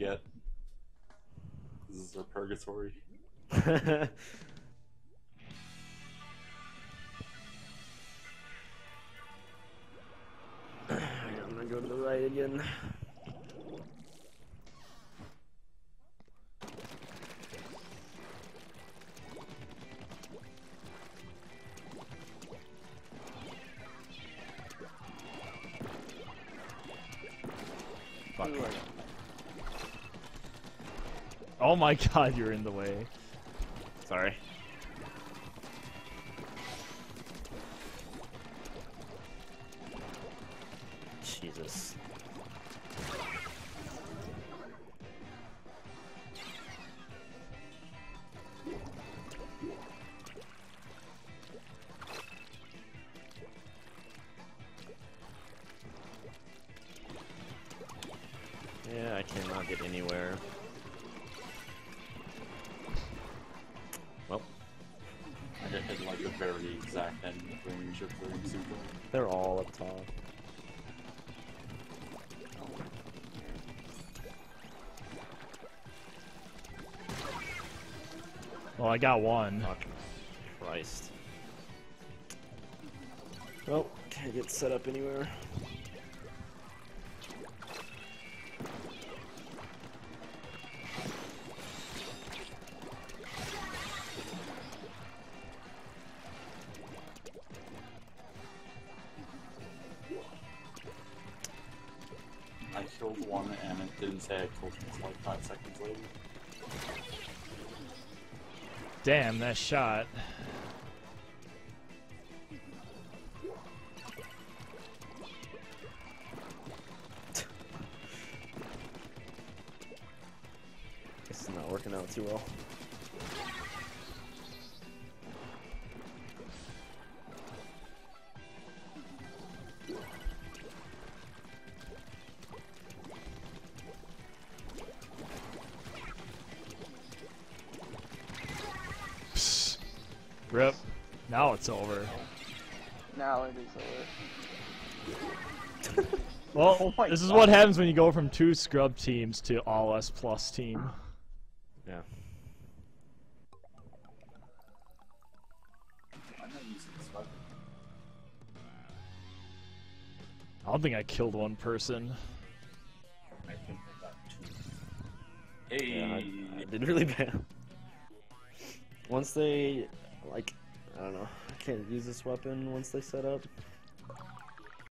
Yet. This is our purgatory. I'm gonna go to the right again. Fuck. Oh my god, you're in the way. Sorry. Jesus. Yeah, I cannot get anywhere. Hit very exact end range of the super. they're all up top. Well, I got one. Fucking Christ. Well, can't get set up anywhere. Killed one and it didn't say I killed him until like five seconds later. Damn, that shot. This is not working out too well. Rip. Now it's over. Now it is over. Well, Oh my this is God. what happens when you go from two scrub teams to all S plus team. Yeah. I'm not using this weapon. I don't think I killed one person. I think I got two. Hey! Yeah, I, I did really bad. Once they, like, I don't know, I can't use this weapon once they set up.